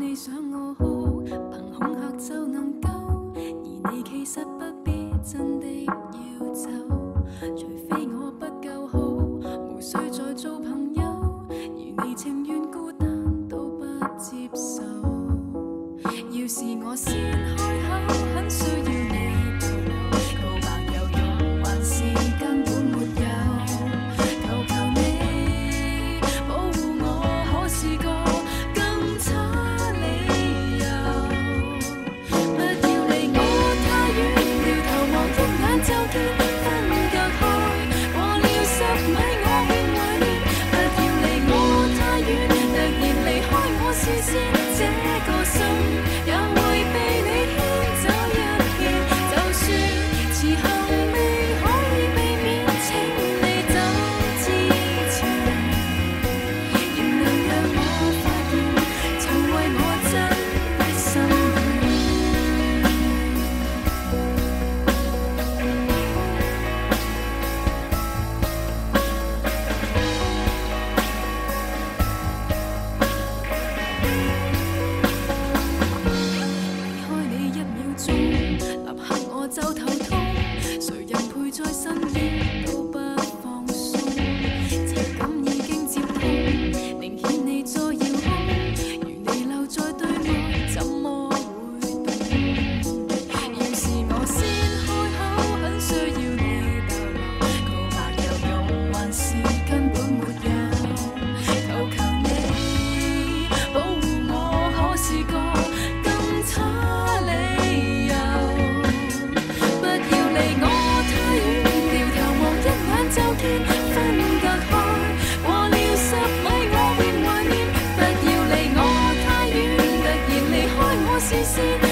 你想我好，凭恐吓就能够，而你其实不必真的要走，除非我不够好，无需再做朋友。走蹋。see the